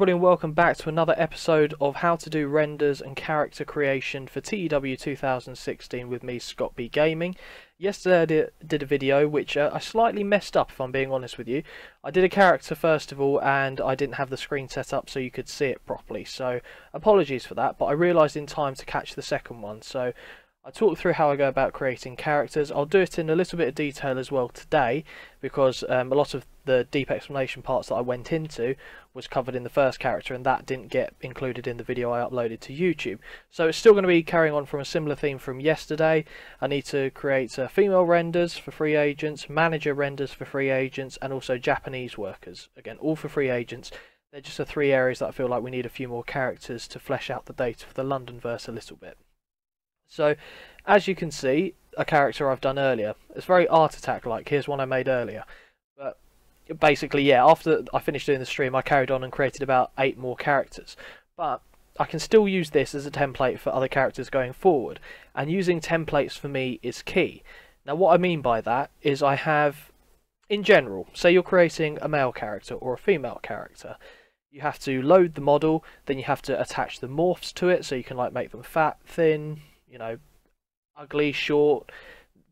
everybody and welcome back to another episode of how to do renders and character creation for TEW 2016 with me Scott B Gaming. Yesterday I did, did a video which uh, I slightly messed up if I'm being honest with you. I did a character first of all and I didn't have the screen set up so you could see it properly so apologies for that but I realised in time to catch the second one so I talk through how I go about creating characters. I'll do it in a little bit of detail as well today because um, a lot of the deep explanation parts that I went into was covered in the first character and that didn't get included in the video I uploaded to YouTube. So it's still going to be carrying on from a similar theme from yesterday. I need to create uh, female renders for free agents, manager renders for free agents and also Japanese workers. Again, all for free agents. They're just the three areas that I feel like we need a few more characters to flesh out the data for the London verse a little bit. So, as you can see, a character I've done earlier. It's very Art Attack like. Here's one I made earlier. But basically, yeah, after I finished doing the stream, I carried on and created about eight more characters. But I can still use this as a template for other characters going forward. And using templates for me is key. Now, what I mean by that is I have, in general, say you're creating a male character or a female character you have to load the model, then you have to attach the morphs to it so you can like make them fat, thin, you know, ugly, short,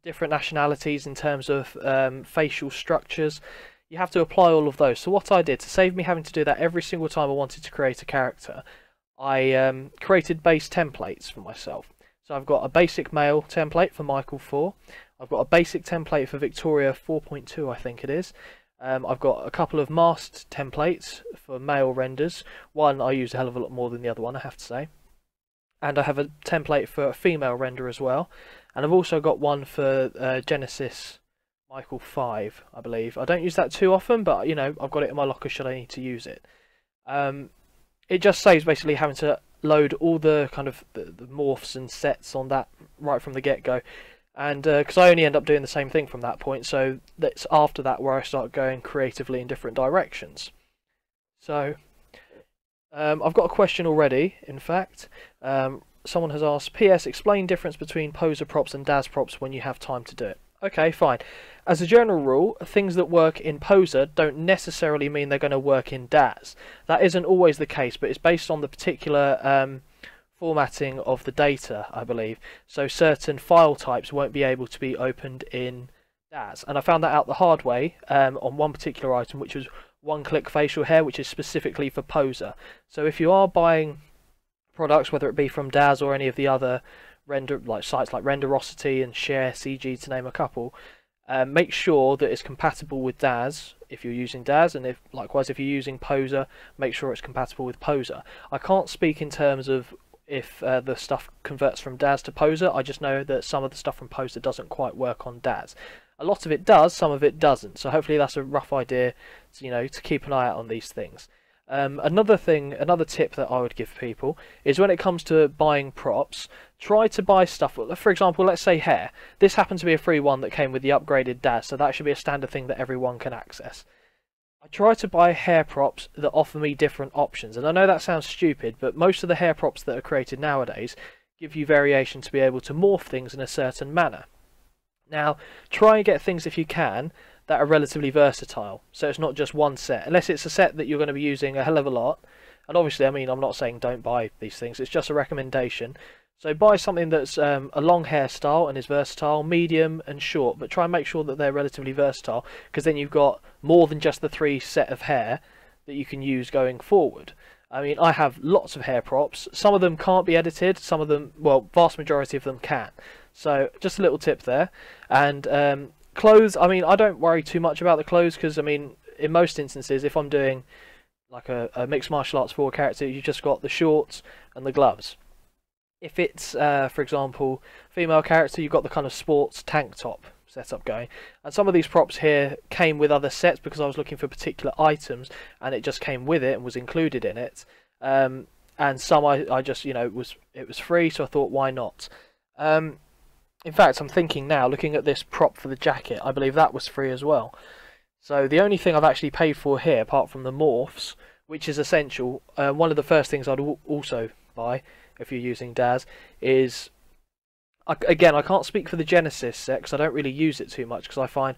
different nationalities in terms of um, facial structures. You have to apply all of those. So what I did to save me having to do that every single time I wanted to create a character, I um, created base templates for myself. So I've got a basic male template for Michael 4. I've got a basic template for Victoria 4.2, I think it is. Um, I've got a couple of masked templates for male renders. One I use a hell of a lot more than the other one, I have to say and I have a template for a female render as well. And I've also got one for uh, Genesis Michael 5 I believe. I don't use that too often but you know I've got it in my locker should I need to use it. Um, it just saves basically having to load all the kind of the, the morphs and sets on that right from the get-go. And because uh, I only end up doing the same thing from that point so that's after that where I start going creatively in different directions. So um, I've got a question already, in fact. Um, someone has asked, PS, explain difference between poser props and DAZ props when you have time to do it. Okay, fine. As a general rule, things that work in Poser don't necessarily mean they're going to work in DAZ. That isn't always the case, but it's based on the particular um, formatting of the data, I believe. So certain file types won't be able to be opened in DAZ. And I found that out the hard way um, on one particular item, which was one-click facial hair, which is specifically for Poser. So if you are buying products, whether it be from DAZ or any of the other render like sites like Renderosity and Share CG to name a couple, uh, make sure that it's compatible with DAZ if you're using DAZ, and if likewise if you're using Poser, make sure it's compatible with Poser. I can't speak in terms of if uh, the stuff converts from DAZ to Poser. I just know that some of the stuff from Poser doesn't quite work on DAZ. A lot of it does, some of it doesn't. So hopefully that's a rough idea, to, you know, to keep an eye out on these things. Um, another thing, another tip that I would give people is when it comes to buying props, try to buy stuff. For example, let's say hair. This happens to be a free one that came with the upgraded DAZ, so that should be a standard thing that everyone can access. I try to buy hair props that offer me different options, and I know that sounds stupid, but most of the hair props that are created nowadays give you variation to be able to morph things in a certain manner. Now, try and get things if you can that are relatively versatile. So it's not just one set, unless it's a set that you're going to be using a hell of a lot. And obviously, I mean, I'm not saying don't buy these things, it's just a recommendation. So buy something that's um, a long hairstyle and is versatile, medium and short, but try and make sure that they're relatively versatile because then you've got more than just the three set of hair that you can use going forward. I mean, I have lots of hair props. Some of them can't be edited, some of them, well, vast majority of them can. So just a little tip there. And um, clothes, I mean, I don't worry too much about the clothes because, I mean, in most instances, if I'm doing like a, a mixed martial arts for character, you've just got the shorts and the gloves. If it's, uh, for example, female character, you've got the kind of sports tank top setup going. And some of these props here came with other sets because I was looking for particular items and it just came with it and was included in it. Um, and some I, I just, you know, it was it was free, so I thought, why not? Um, in fact, I'm thinking now, looking at this prop for the jacket, I believe that was free as well. So the only thing I've actually paid for here, apart from the morphs, which is essential, uh, one of the first things I'd also buy if you're using DAZ is I, again I can't speak for the Genesis set because I don't really use it too much because I find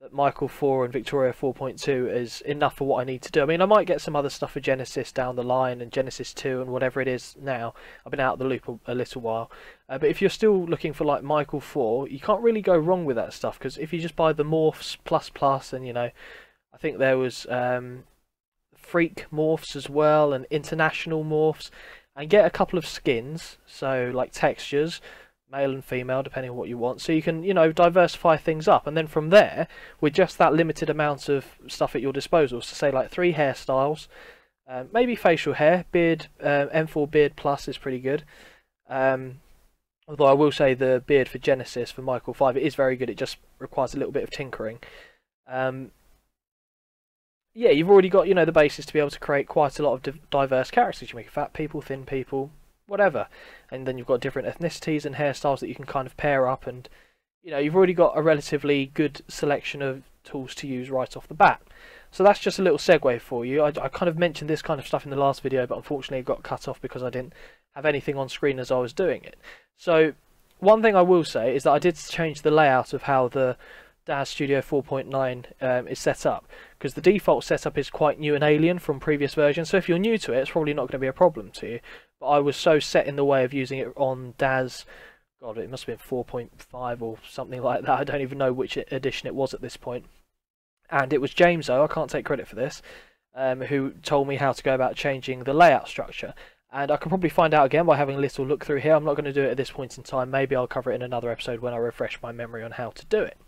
that Michael 4 and Victoria 4.2 is enough for what I need to do. I mean, I might get some other stuff for Genesis down the line and Genesis 2 and whatever it is now. I've been out of the loop a, a little while. Uh, but if you're still looking for like Michael 4, you can't really go wrong with that stuff because if you just buy the Morphs plus plus and you know, I think there was um, Freak Morphs as well and International Morphs and get a couple of skins, so like textures male and female, depending on what you want. So you can, you know, diversify things up, and then from there, with just that limited amount of stuff at your disposal, so say like three hairstyles, um, maybe facial hair, beard, uh, M4 beard plus is pretty good. Um, although I will say the beard for Genesis for Michael Five it is very good. It just requires a little bit of tinkering. Um, yeah, you've already got you know the basis to be able to create quite a lot of diverse characters. You make fat people, thin people, whatever. And then you've got different ethnicities and hairstyles that you can kind of pair up, and you know you've already got a relatively good selection of tools to use right off the bat. So that's just a little segue for you. I, I kind of mentioned this kind of stuff in the last video, but unfortunately it got cut off because I didn't have anything on screen as I was doing it. So one thing I will say is that I did change the layout of how the DAZ Studio 4.9 um, is set up because the default setup is quite new and alien from previous versions so if you're new to it it's probably not going to be a problem to you but I was so set in the way of using it on DAZ god it must have been 4.5 or something like that I don't even know which edition it was at this point. point and it was James though I can't take credit for this um, who told me how to go about changing the layout structure and I can probably find out again by having a little look through here. I'm not going to do it at this point in time. Maybe I'll cover it in another episode when I refresh my memory on how to do it.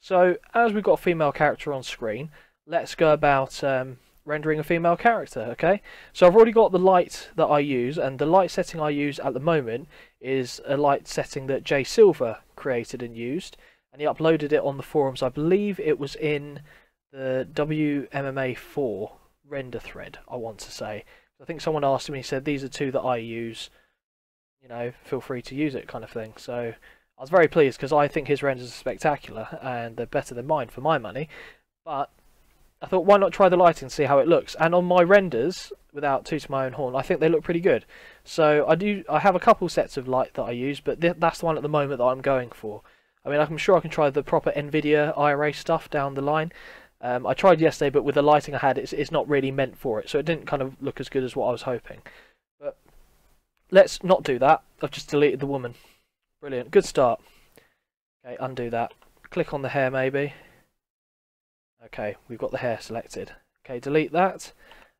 So as we've got a female character on screen, let's go about um, rendering a female character, okay? So I've already got the light that I use, and the light setting I use at the moment is a light setting that Jay Silver created and used, and he uploaded it on the forums. I believe it was in the WMMA4 render thread, I want to say. I think someone asked me, he said, these are two that I use, you know, feel free to use it kind of thing. So I was very pleased because I think his renders are spectacular and they're better than mine for my money. But I thought, why not try the lighting and see how it looks? And on my renders, without tooting my own horn, I think they look pretty good. So I do. I have a couple sets of light that I use, but th that's the one at the moment that I'm going for. I mean, I'm sure I can try the proper NVIDIA Iray stuff down the line. Um, I tried yesterday, but with the lighting I had, it's, it's not really meant for it, so it didn't kind of look as good as what I was hoping. But let's not do that. I've just deleted the woman. Brilliant. Good start. Okay, undo that. Click on the hair maybe. Okay, we've got the hair selected. Okay, delete that.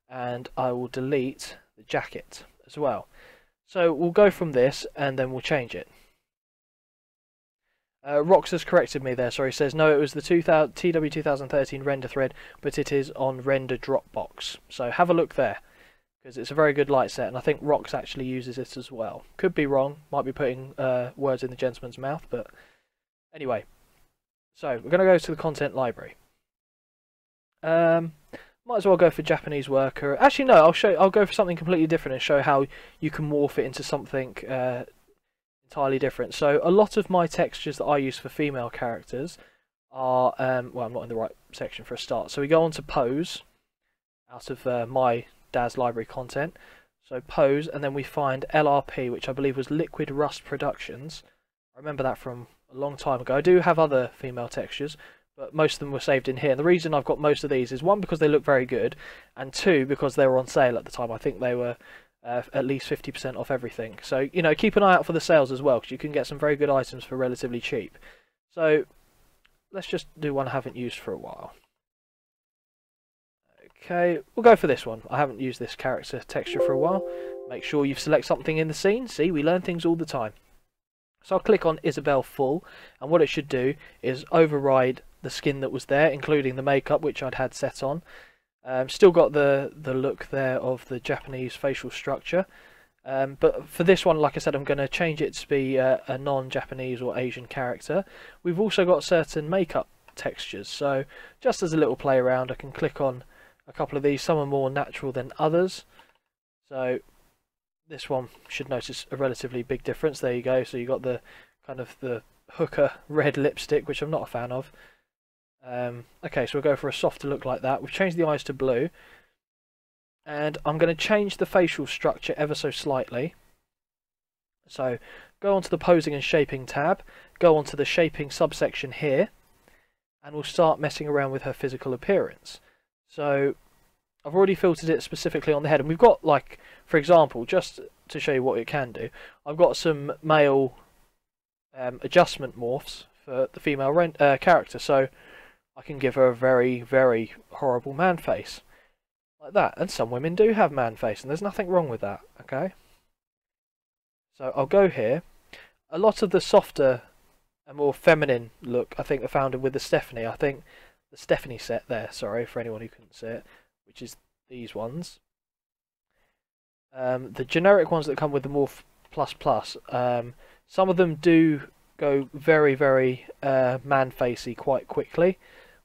And I will delete the jacket as well. So we'll go from this and then we'll change it. Uh, Rox has corrected me there, sorry, says no, it was the 2000, TW2013 render thread, but it is on render Dropbox. So have a look there because it's a very good light set, and I think Rox actually uses it as well. Could be wrong, might be putting uh, words in the gentleman's mouth, but anyway. So we're going to go to the content library. Um, might as well go for Japanese worker. Actually, no, I'll show. I'll go for something completely different and show how you can morph it into something uh, entirely different. So a lot of my textures that I use for female characters are um, well, I'm not in the right section for a start. So we go on to pose out of uh, my DAZ library content. So pose, and then we find LRP, which I believe was Liquid Rust Productions. I remember that from a long time ago. I do have other female textures, but most of them were saved in here. And the reason I've got most of these is one, because they look very good, and two, because they were on sale at the time. I think they were uh, at least 50% off everything. So, you know, keep an eye out for the sales as well, because you can get some very good items for relatively cheap. So, let's just do one I haven't used for a while. Okay, we'll go for this one. I haven't used this character texture for a while. Make sure you select something in the scene. See, we learn things all the time. So I'll click on Isabel Full, and what it should do is override the skin that was there, including the makeup, which I'd had set on. Um, still got the, the look there of the Japanese facial structure. Um, but for this one, like I said, I'm going to change it to be a non-Japanese or Asian character. We've also got certain makeup textures, so just as a little play around, I can click on a couple of these. Some are more natural than others. So this one should notice a relatively big difference. There you go. So you got the kind of the hooker red lipstick, which I'm not a fan of. Um, okay, so we'll go for a softer look like that. We've changed the eyes to blue. And I'm going to change the facial structure ever so slightly. So go onto the posing and shaping tab, go onto the shaping subsection here, and we'll start messing around with her physical appearance. So I've already filtered it specifically on the head, and we've got like, for example, just to show you what it can do, I've got some male um, adjustment morphs for the female uh, character, so I can give her a very, very horrible man face. Like that. And some women do have man face, and there's nothing wrong with that, okay? So I'll go here. A lot of the softer and more feminine look, I think, are found with the Stephanie. I think the Stephanie set there, sorry, for anyone who couldn't see it, which is these ones. Um, the generic ones that come with the Morph Plus Plus, um, some of them do go very, very uh, man-facey quite quickly.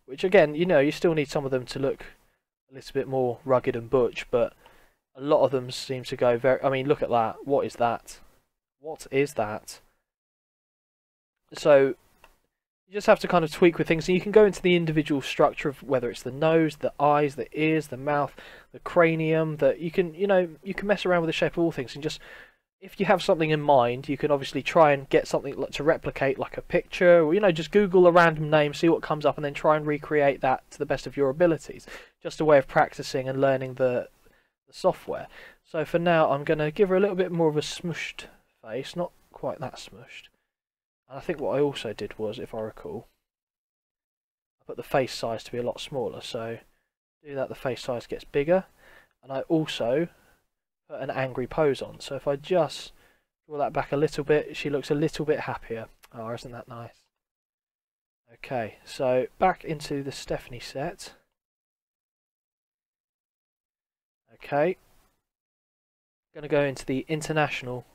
Which again, you know, you still need some of them to look a little bit more rugged and butch, but a lot of them seem to go very. I mean, look at that. What is that? What is that? So you just have to kind of tweak with things, and you can go into the individual structure of whether it's the nose, the eyes, the ears, the mouth, the cranium. That you can, you know, you can mess around with the shape of all things and just if you have something in mind, you can obviously try and get something to replicate, like a picture, or you know, just Google a random name, see what comes up, and then try and recreate that to the best of your abilities. Just a way of practicing and learning the, the software. So for now, I'm going to give her a little bit more of a smushed face, not quite that smushed. And I think what I also did was, if I recall, I put the face size to be a lot smaller. So do that, the face size gets bigger, and I also put an angry pose on. So if I just draw that back a little bit, she looks a little bit happier. Oh, isn't that nice? Okay, so back into the Stephanie set. Okay. Going to go into the international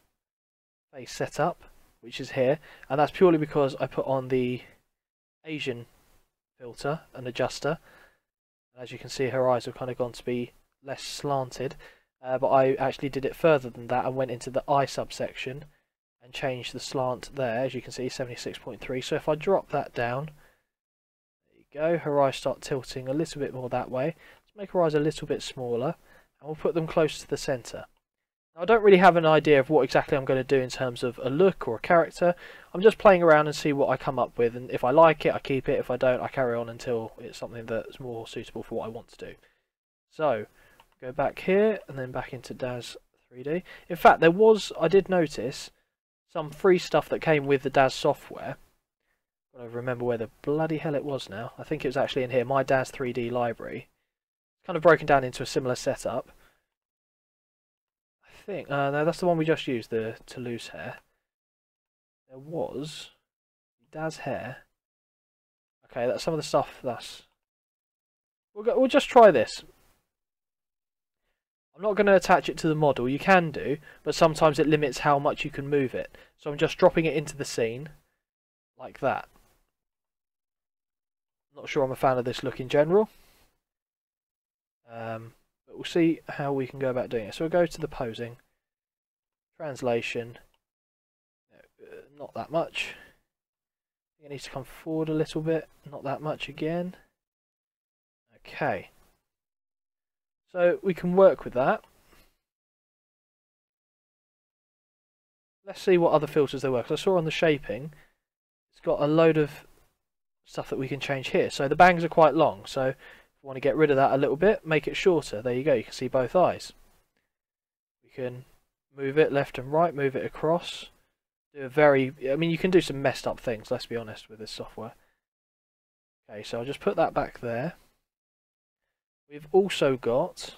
face setup, which is here, and that's purely because I put on the Asian filter and adjuster. And as you can see, her eyes have kind of gone to be less slanted. Uh, but I actually did it further than that and went into the eye subsection and changed the slant there, as you can see, 76.3. So if I drop that down, there you go, her eyes start tilting a little bit more that way. Let's make her eyes a little bit smaller, and we'll put them close to the centre. I don't really have an idea of what exactly I'm going to do in terms of a look or a character. I'm just playing around and see what I come up with, and if I like it, I keep it. If I don't, I carry on until it's something that's more suitable for what I want to do. So, Go back here and then back into DAZ 3D. In fact, there was, I did notice, some free stuff that came with the DAZ software. I remember where the bloody hell it was now. I think it was actually in here, my DAZ 3D library. Kind of broken down into a similar setup. Think, uh, no, that's the one we just used, the Toulouse hair. There was DAZ hair. Okay, that's some of the stuff that's... We'll, go, we'll just try this. I'm not going to attach it to the model. You can do, but sometimes it limits how much you can move it. So I'm just dropping it into the scene, like that. Not sure I'm a fan of this look in general. Um, we'll see how we can go about doing it. So we'll go to the posing. Translation. Uh, not that much. It needs to come forward a little bit. Not that much again. Okay. So we can work with that. Let's see what other filters there were. Because I saw on the shaping, it's got a load of stuff that we can change here. So the bangs are quite long. So we want to get rid of that a little bit, make it shorter. There you go. You can see both eyes. We can move it left and right, move it across. Do a very, I mean, you can do some messed up things, let's be honest, with this software. Okay, so I'll just put that back there. We've also got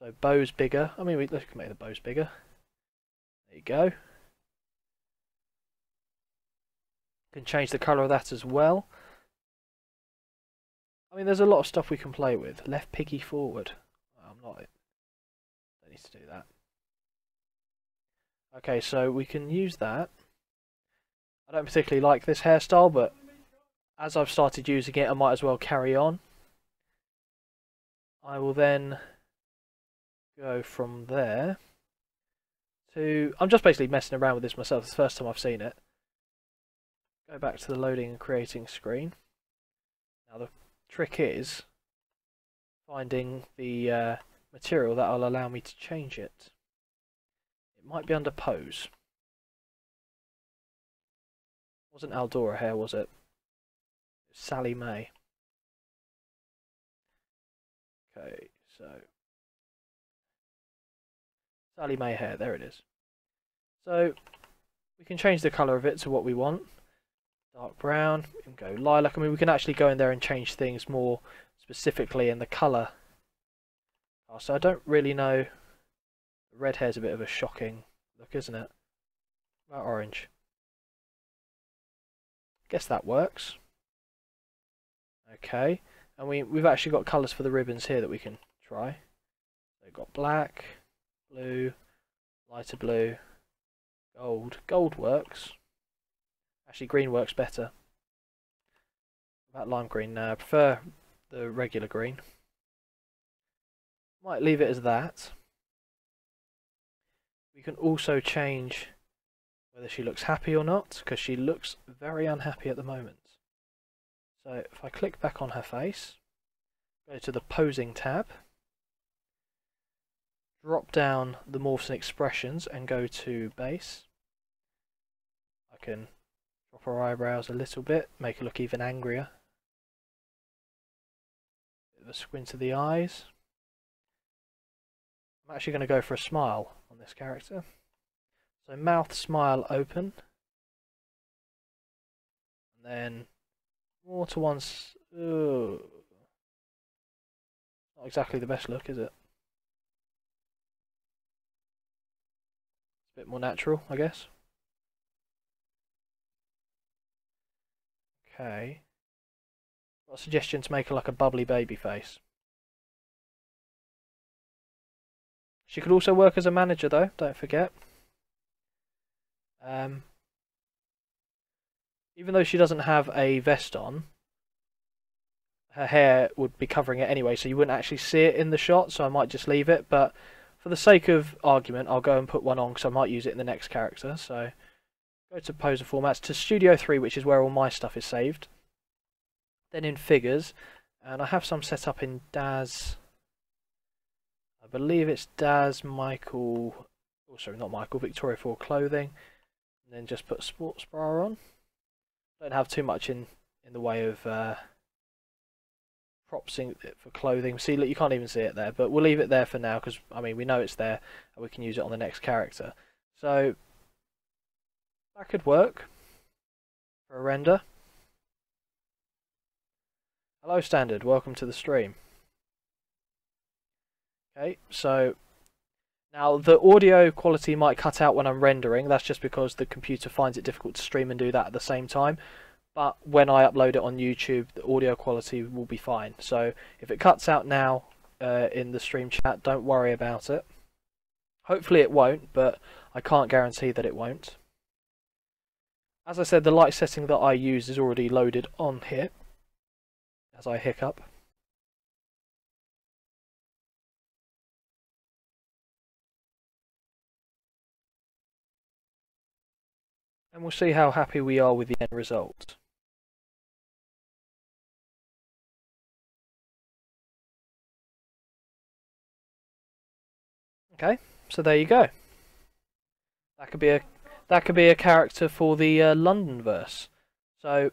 so bow's bigger. I mean, we, let's make the bows bigger. There you go. Can change the colour of that as well. I mean, there's a lot of stuff we can play with. Left piggy forward. I'm not. Don't need to do that. Okay, so we can use that. I don't particularly like this hairstyle, but as I've started using it, I might as well carry on. I will then go from there to... I'm just basically messing around with this myself. It's the first time I've seen it. Go back to the loading and creating screen. Now the trick is finding the uh, material that will allow me to change it. It might be under pose. Wasn't Aldora hair, was it? Sally May. Okay, so Sally May hair, there it is. So we can change the colour of it to what we want. Dark brown, can go lilac. I mean, we can actually go in there and change things more specifically in the colour. Oh, so I don't really know. Red hair's a bit of a shocking look, isn't it? About orange. Guess that works. Okay, and we, we've actually got colours for the ribbons here that we can try. They've got black, blue, lighter blue, gold. Gold works. Actually, green works better. About lime green. I prefer the regular green. Might leave it as that. We can also change whether she looks happy or not, because she looks very unhappy at the moment. So if I click back on her face, go to the posing tab, drop down the morphs and expressions and go to base. I can eyebrows a little bit, make her look even angrier. Bit of a squint of the eyes. I'm actually going to go for a smile on this character. So mouth smile open. And then more to one's... Not exactly the best look, is it? It's a bit more natural, I guess. Okay. A suggestion to make her like a bubbly baby face. She could also work as a manager though, don't forget. Um, even though she doesn't have a vest on, her hair would be covering it anyway, so you wouldn't actually see it in the shot, so I might just leave it. But for the sake of argument, I'll go and put one on because I might use it in the next character. So to poser formats, to Studio 3, which is where all my stuff is saved. Then in figures, and I have some set up in Daz I believe it's Daz, Michael, oh sorry, not Michael, Victoria for clothing, and then just put sports bra on. Don't have too much in in the way of uh, props for clothing. See, look, you can't even see it there, but we'll leave it there for now because I mean we know it's there and we can use it on the next character. So that could work for a render. Hello Standard, welcome to the stream. Okay, so now the audio quality might cut out when I'm rendering. That's just because the computer finds it difficult to stream and do that at the same time. But when I upload it on YouTube, the audio quality will be fine. So if it cuts out now uh, in the stream chat, don't worry about it. Hopefully it won't, but I can't guarantee that it won't. As I said, the light setting that I use is already loaded on here as I hiccup. and we'll see how happy we are with the end result. Okay, so there you go. That could be a that could be a character for the uh, London verse. So,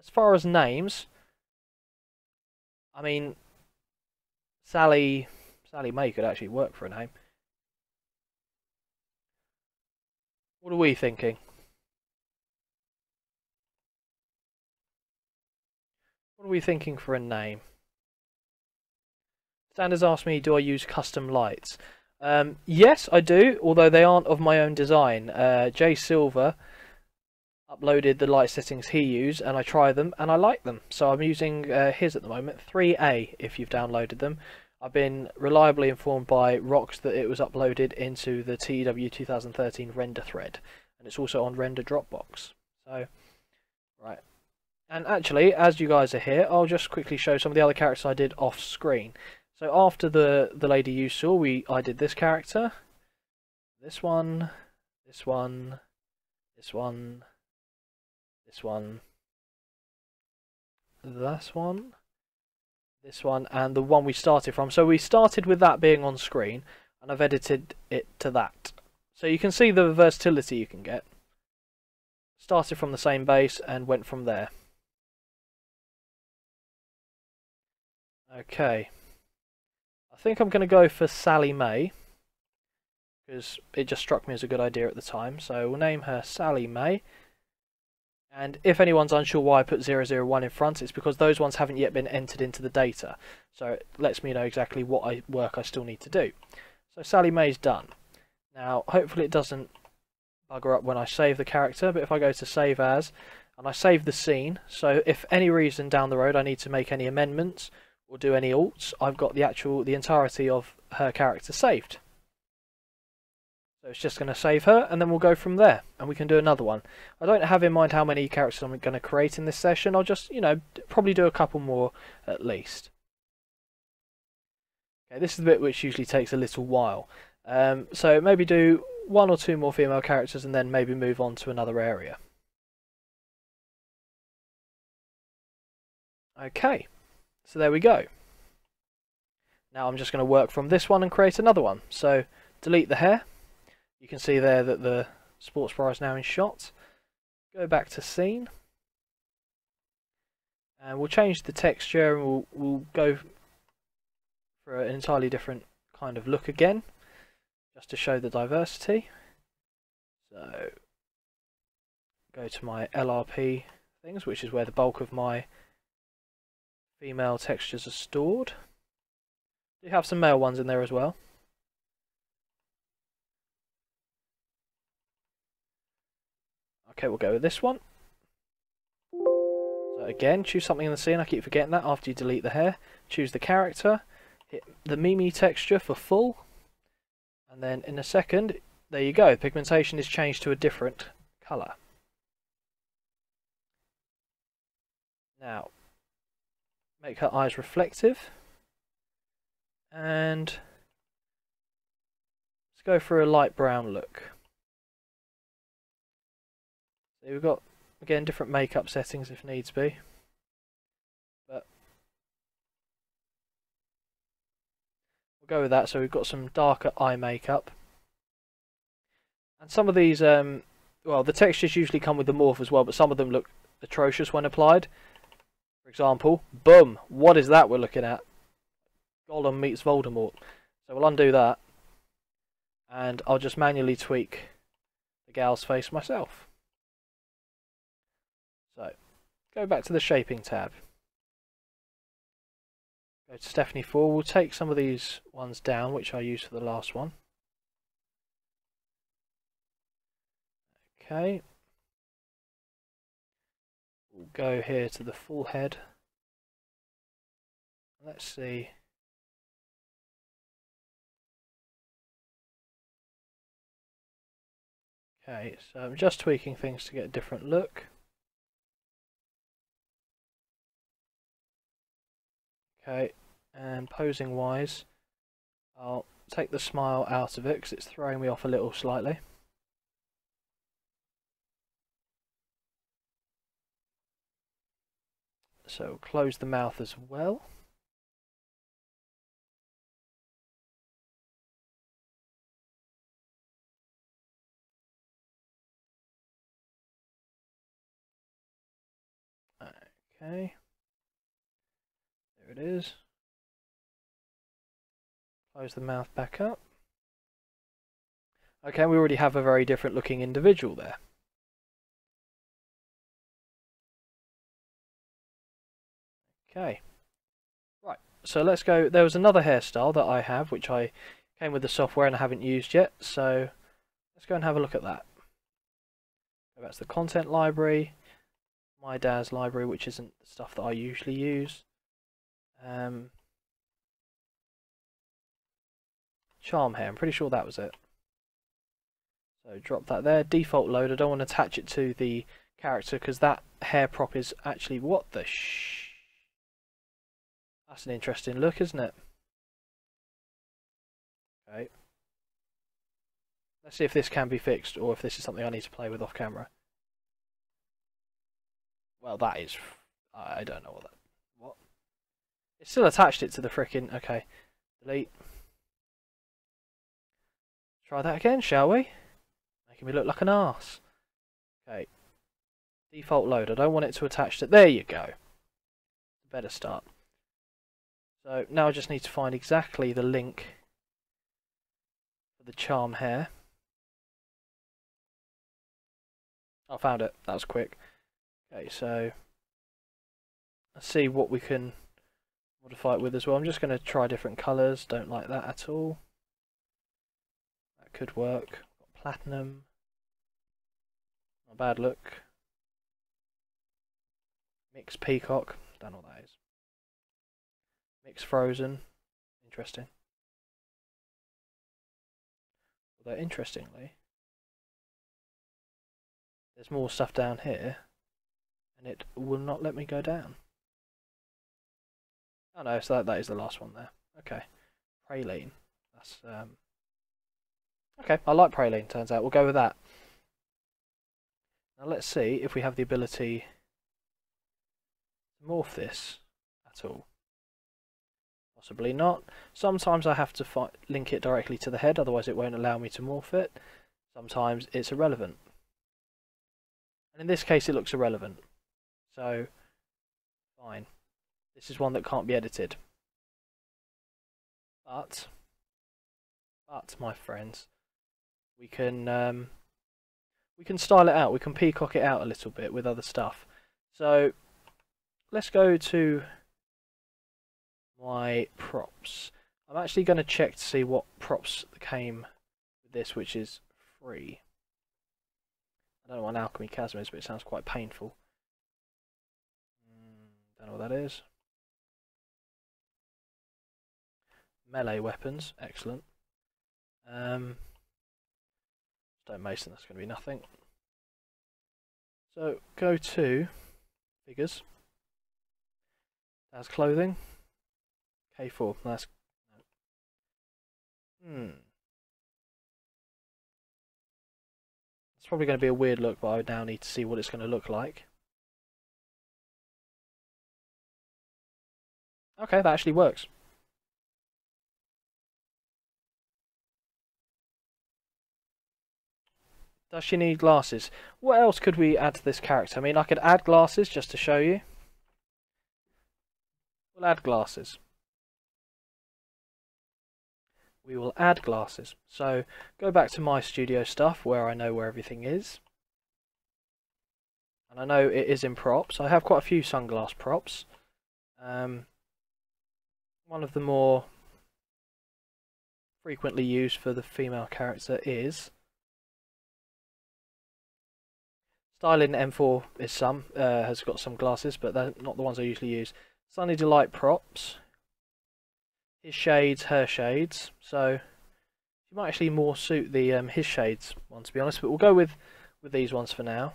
as far as names, I mean, Sally Sally May could actually work for a name. What are we thinking? What are we thinking for a name? Sanders asked me, do I use custom lights? Um, yes, I do, although they aren't of my own design. Uh, Jay Silver uploaded the light settings he used, and I try them, and I like them. So I'm using uh, his at the moment, 3A, if you've downloaded them. I've been reliably informed by Rox that it was uploaded into the TW 2013 render thread, and it's also on Render Dropbox. So, right, and actually, as you guys are here, I'll just quickly show some of the other characters I did off screen. So after the, the lady you saw, we I did this character, this one, this one, this one, this one, this one, this one, and the one we started from. So we started with that being on screen, and I've edited it to that. So you can see the versatility you can get. Started from the same base and went from there. Okay. I think I'm going to go for Sally May. Because it just struck me as a good idea at the time. So we'll name her Sally May. And if anyone's unsure why I put 001 in front, it's because those ones haven't yet been entered into the data. So it lets me know exactly what I, work I still need to do. So Sally May's done. Now, hopefully it doesn't bugger up when I save the character, but if I go to Save As, and I save the scene, so if any reason down the road I need to make any amendments, or do any alts, I've got the actual, the entirety of her character saved. So it's just going to save her, and then we'll go from there, and we can do another one. I don't have in mind how many characters I'm going to create in this session. I'll just, you know, probably do a couple more at least. Okay, this is the bit which usually takes a little while. Um, so maybe do one or two more female characters, and then maybe move on to another area. Okay, so there we go. Now I'm just going to work from this one and create another one. So delete the hair you can see there that the sports bra is now in shot. Go back to scene. And we'll change the texture and we'll, we'll go for an entirely different kind of look again. Just to show the diversity. So go to my LRP things, which is where the bulk of my female textures are stored. Do you have some male ones in there as well. Okay, we'll go with this one. So again, choose something in the scene. I keep forgetting that after you delete the hair. Choose the character. Hit the Mimi texture for full. And then in a second, there you go. Pigmentation is changed to a different colour. Now, make her eyes reflective. And let's go for a light brown look. So we've got, again, different makeup settings if needs be. But we'll go with that. So we've got some darker eye makeup. And some of these, um, well, the textures usually come with the morph as well, but some of them look atrocious when applied. For example, boom, what is that we're looking at? Gollum meets Voldemort. So we'll undo that. And I'll just manually tweak the gal's face myself. So, go back to the shaping tab. Go to Stephanie 4. We'll take some of these ones down, which I used for the last one. Okay. Go here to the full head. Let's see. Okay, so I'm just tweaking things to get a different look. Okay, and posing wise, I'll take the smile out of it because it's throwing me off a little slightly. So close the mouth as well. Okay There it is. Close the mouth back up. Okay, we already have a very different looking individual there. Okay. Right, so let's go. There was another hairstyle that I have, which I came with the software and I haven't used yet, so let's go and have a look at that. That's the content library, my DAZ library, which isn't the stuff that I usually use. Um, charm hair, I'm pretty sure that was it. So drop that there. Default load, I don't want to attach it to the character because that hair prop is actually, what the sh... That's an interesting look, isn't it? Okay. Let's see if this can be fixed or if this is something I need to play with off camera. Well, that is... I don't know what that... What. It still attached it to the frickin'... Okay. Delete. Try that again, shall we? Making me look like an ass. Okay. Default load. I don't want it to attach to... There you go. Better start. So now I just need to find exactly the link for the charm hair. I found it. That was quick. Okay, so let's see what we can modify it with as well. I'm just going to try different colours. Don't like that at all. That could work. Platinum. Not bad look. Mixed peacock. Don't know what that is. Frozen. Interesting. Although interestingly, there's more stuff down here, and it will not let me go down. Oh no, so that, that is the last one there. Okay. Praline. That's um Okay, I like Praline, turns out. We'll go with that. Now let's see if we have the ability to morph this at all. Possibly not. Sometimes I have to link it directly to the head, otherwise it won't allow me to morph it. Sometimes it's irrelevant. And in this case it looks irrelevant. So, fine. This is one that can't be edited. But, but my friends, we can um, we can style it out. We can peacock it out a little bit with other stuff. So let's go to my props. I'm actually going to check to see what props came with this, which is free. I don't know what an alchemy chasm is, but it sounds quite painful. Mm, don't know what that is. melee weapons, excellent. Um, stone mason, that's going to be nothing. So go to figures. That's clothing. K4, that's Hmm. It's probably going to be a weird look, but I now need to see what it's going to look like. Okay, that actually works. Does she need glasses? What else could we add to this character? I mean, I could add glasses just to show you. We'll add glasses. We will add glasses. So, go back to my studio stuff where I know where everything is. And I know it is in props. I have quite a few sunglass props. Um, one of the more frequently used for the female character is Styling M4 is some, uh, has got some glasses, but they're not the ones I usually use. Sunny Delight props. His shades, her shades. So you might actually more suit the um, his shades one to be honest, but we'll go with with these ones for now.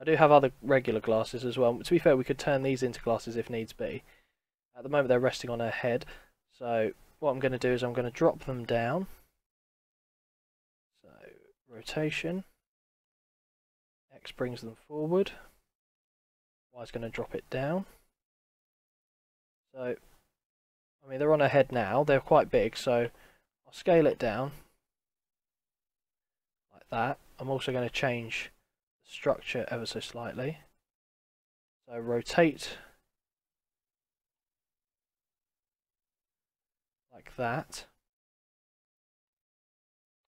I do have other regular glasses as well. To be fair, we could turn these into glasses if needs be. At the moment, they're resting on her head. So what I'm going to do is I'm going to drop them down. So rotation. X brings them forward. Y is going to drop it down. So, I mean, they're on a head now. They're quite big, so I'll scale it down like that. I'm also going to change the structure ever so slightly. So rotate like that.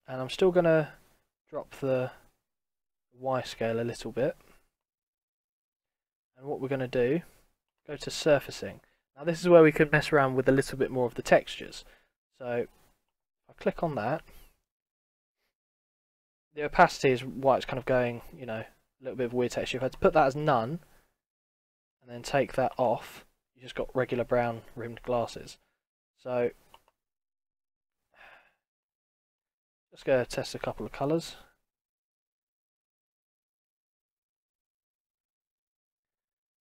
And I'm still going to drop the Y scale a little bit. And what we're going to do, go to surfacing. Now this is where we can mess around with a little bit more of the textures. So I click on that. The opacity is why it's kind of going, you know, a little bit of weird texture. If I had to put that as none, and then take that off, you just got regular brown rimmed glasses. So let's go test a couple of colours.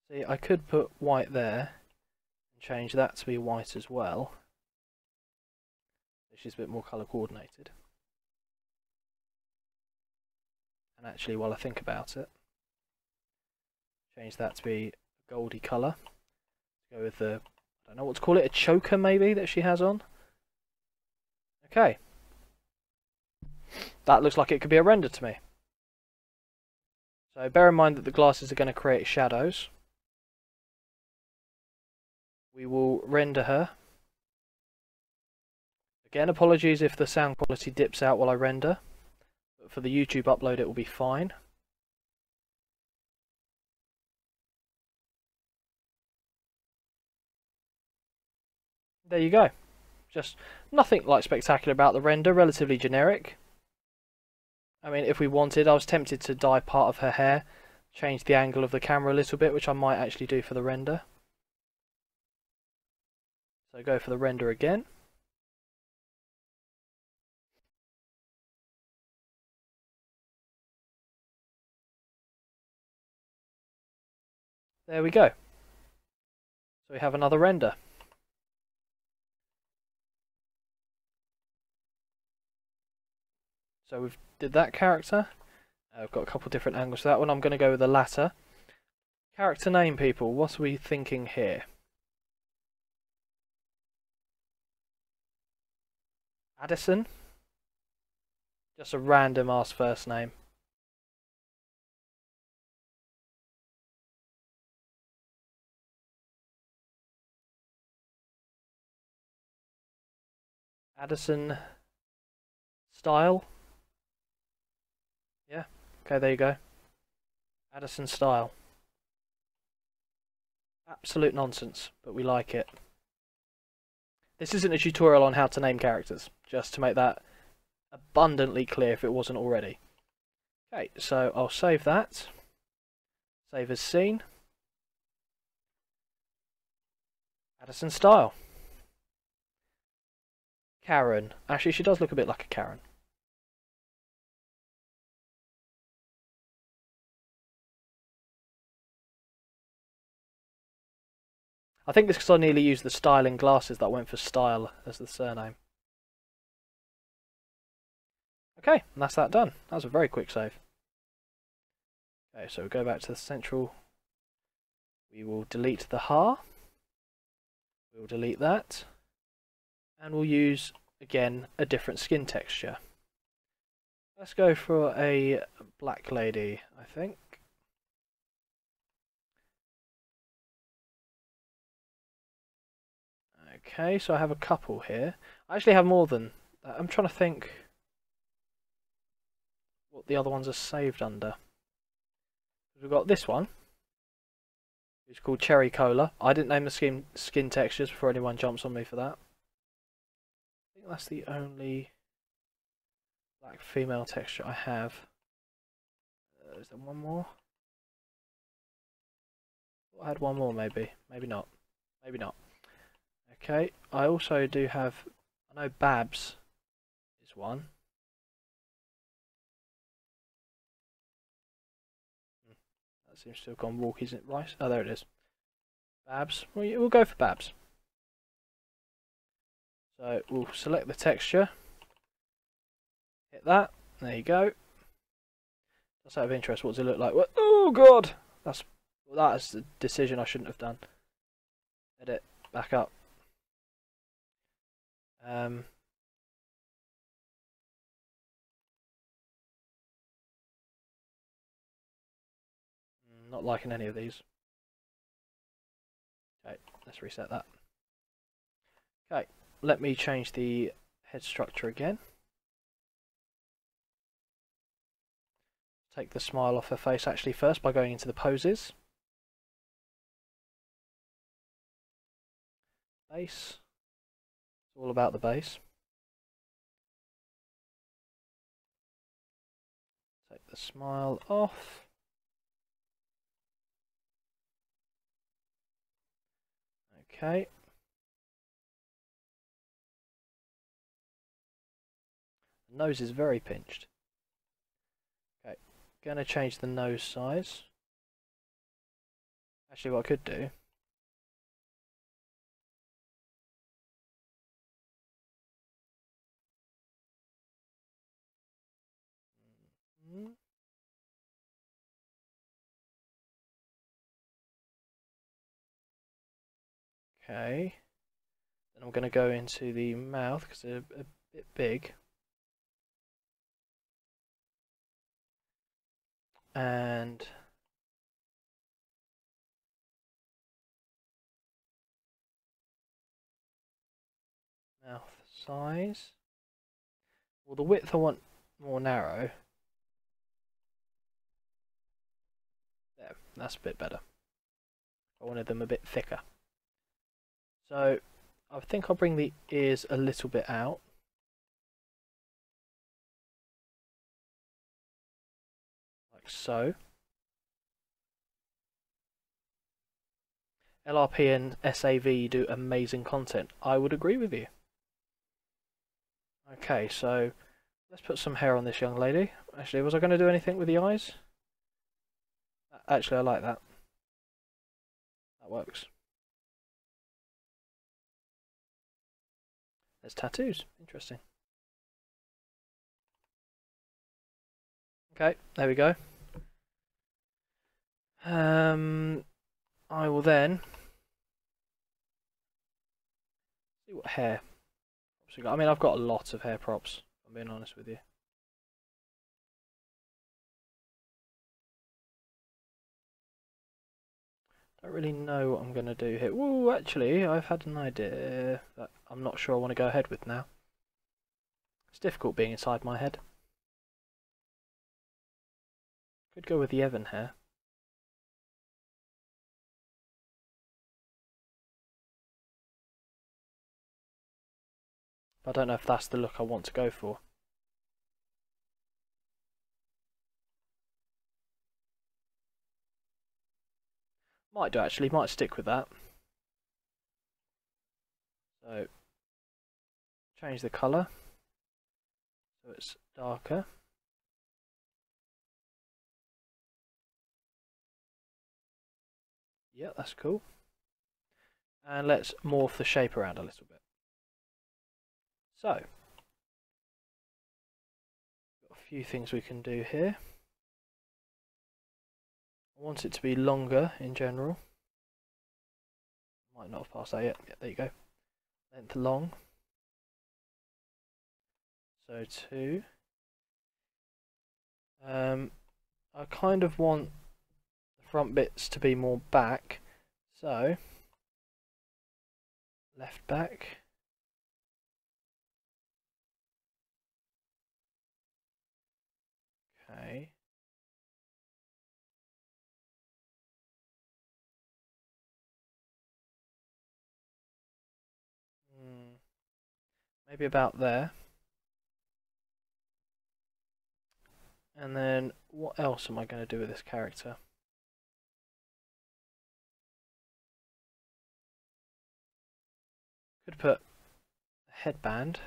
See, I could put white there change that to be white as well. Is a bit more colour coordinated. And actually, while I think about it, change that to be a goldy colour. Go with the, I don't know what to call it, a choker maybe that she has on. Okay. That looks like it could be a render to me. So bear in mind that the glasses are going to create shadows. We will render her. Again, apologies if the sound quality dips out while I render, but for the YouTube upload it will be fine. There you go. Just nothing like spectacular about the render, relatively generic. I mean, if we wanted, I was tempted to dye part of her hair, change the angle of the camera a little bit, which I might actually do for the render. So go for the render again. There we go. So we have another render. So we've did that character. Uh, I've got a couple different angles for that one. I'm going to go with the latter. Character name, people. What are we thinking here? Addison? Just a random ass first name. Addison style. Yeah, okay, there you go. Addison style. Absolute nonsense, but we like it. This isn't a tutorial on how to name characters, just to make that abundantly clear if it wasn't already. Okay, so I'll save that. Save as scene. Addison style. Karen. Actually, she does look a bit like a Karen. I think this because I nearly used the styling glasses that went for style as the surname. Okay, and that's that done. That was a very quick save. Okay, so we go back to the central. We will delete the har. We'll delete that. And we'll use, again, a different skin texture. Let's go for a black lady, I think. Okay, so I have a couple here. I actually have more than that. I'm trying to think what the other ones are saved under. We've got this one. It's called Cherry Cola. I didn't name the skin skin textures before anyone jumps on me for that. I think that's the only black female texture I have. Uh, is there one more? I had one more maybe. Maybe not. Maybe not. Okay, I also do have, I know Babs is one. Hmm, that seems to have gone walkies it right. Oh, there it is. Babs. We'll, go for Babs. So we'll select the texture. Hit that. There you go. That's out of interest. What does it look like? Oh god! That's that's a decision I shouldn't have done. Edit. Back up. Um, not liking any of these. Okay, let's reset that. Okay, let me change the head structure again. Take the smile off her face actually first by going into the poses. Base. It's all about the base. Take the smile off. Okay. The nose is very pinched. Okay, gonna change the nose size. Actually, what I could do Okay. Then I'm going to go into the mouth because they're a bit big. And Mouth size. Well, the width I want more narrow. There, that's a bit better. I wanted them a bit thicker. So, I think I'll bring the ears a little bit out. Like so. LRP and SAV do amazing content. I would agree with you. Okay, so let's put some hair on this young lady. Actually, was I going to do anything with the eyes? Actually, I like that. That works. There's tattoos. Interesting. Okay, there we go. Um, I will then see what hair I mean, I've got a lot of hair props, I'm being honest with you. I don't really know what I'm going to do here. Ooh, actually, I've had an idea that I'm not sure I want to go ahead with now. It's difficult being inside my head. Could go with the Evan here. I don't know if that's the look I want to go for. Might do actually, might stick with that. So, change the colour so it's darker. Yeah, that's cool. And let's morph the shape around a little bit. So, a few things we can do here. I want it to be longer in general. Might not have passed that yet. Yeah, there you go. Length long. So two. Um, I kind of want the front bits to be more back. So, left back. Okay. Maybe about there. And then what else am I going to do with this character? Could put a headband. To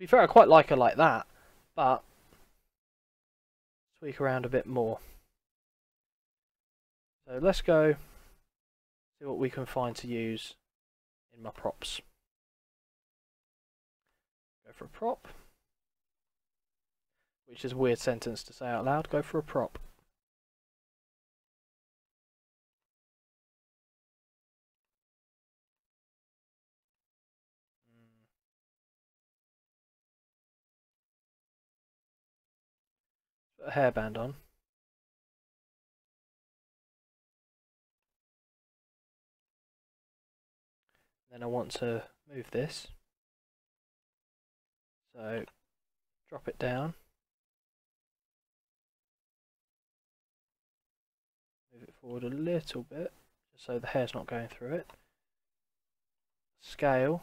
be fair, I quite like her like that, but tweak around a bit more. So let's go see what we can find to use in my props. Go for a prop. Which is a weird sentence to say out loud. Go for a prop. Hmm. a hairband on. Then I want to move this. So drop it down. Move it forward a little bit, just so the hair's not going through it. Scale.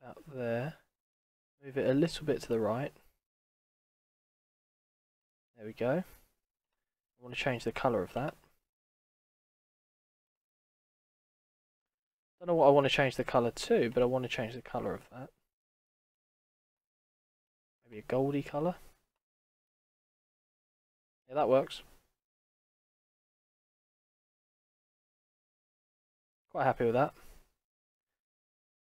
About there. Move it a little bit to the right. There we go. I want to change the colour of that. Don't know what I want to change the colour to, but I want to change the colour of that. Maybe a goldy colour. Yeah, that works. Quite happy with that.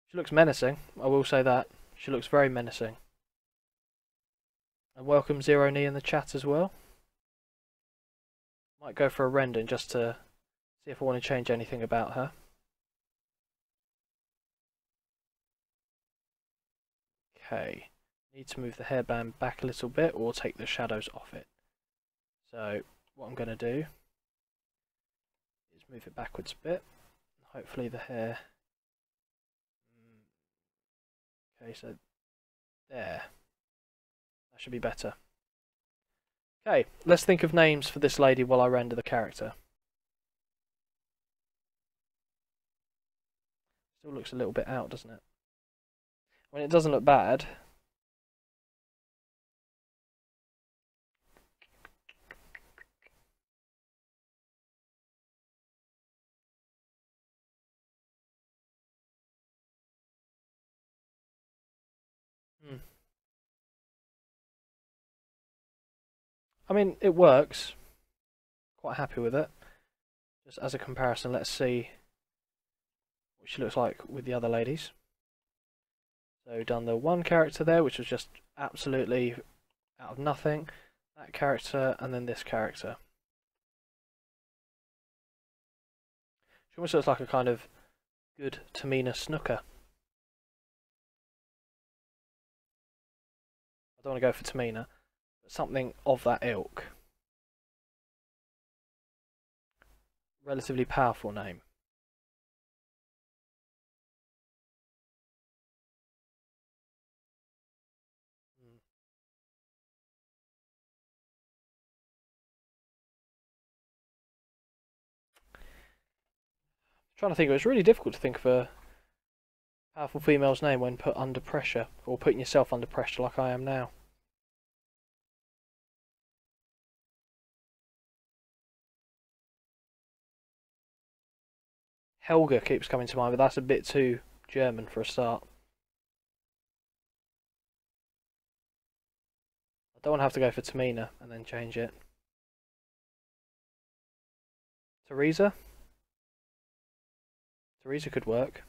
She looks menacing, I will say that. She looks very menacing. And welcome Zero Knee in the chat as well. Might go for a render just to see if I want to change anything about her. Okay, need to move the hairband back a little bit or take the shadows off it. So what I'm going to do is move it backwards a bit. Hopefully the hair. Mm. Okay, so there. That should be better. Okay, let's think of names for this lady while I render the character. Still looks a little bit out, doesn't it? When it doesn't look bad. Hmm. I mean, it works. Quite happy with it. Just as a comparison, let's see what she looks like with the other ladies. So done the one character there, which was just absolutely out of nothing. That character, and then this character. She almost looks like a kind of good Tamina Snuka. I don't want to go for Tamina, but something of that ilk. Relatively powerful name. Trying to think, it, it's really difficult to think of a powerful female's name when put under pressure, or putting yourself under pressure like I am now. Helga keeps coming to mind, but that's a bit too German for a start. I don't want to have to go for Tamina and then change it. Teresa? Teresa could work.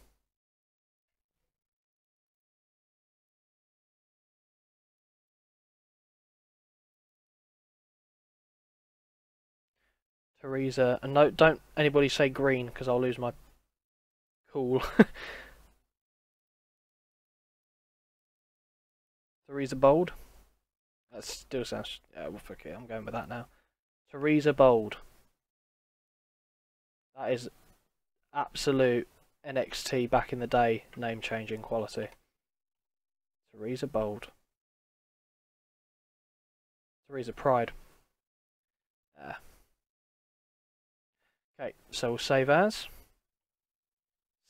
Teresa, and no, don't anybody say green because I'll lose my cool. Teresa Bold. That still sounds. Yeah, well, fuck it. I'm going with that now. Teresa Bold. That is absolute NXT back in the day name changing quality. Teresa Bold. Teresa Pride. Okay, so we'll save as.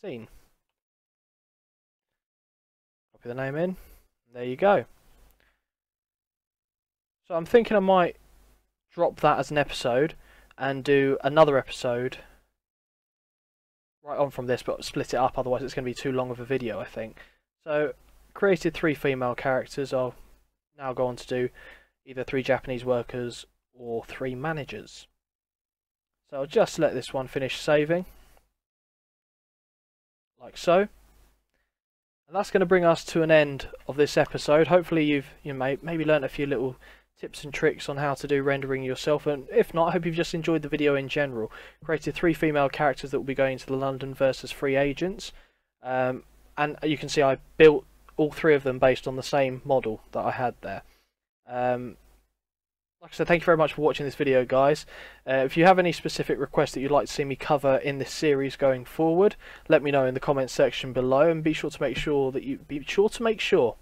Scene. Copy the name in. There you go. So I'm thinking I might drop that as an episode and do another episode right on from this, but split it up, otherwise it's going to be too long of a video, I think. So, created three female characters. I'll now go on to do either three Japanese workers or three managers. So I'll just let this one finish saving, like so. And that's going to bring us to an end of this episode. Hopefully you've you may, maybe learned a few little tips and tricks on how to do rendering yourself and if not I hope you've just enjoyed the video in general. Created three female characters that will be going to the London-Verse's free agents. Um, and you can see I built all three of them based on the same model that I had there. Um, like I said, thank you very much for watching this video, guys. Uh, if you have any specific requests that you'd like to see me cover in this series going forward, let me know in the comments section below, and be sure to make sure that you be sure to make sure,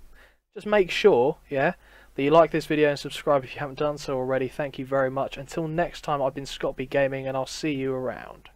just make sure, yeah, that you like this video and subscribe if you haven't done so already. Thank you very much. Until next time, I've been Scott B Gaming, and I'll see you around.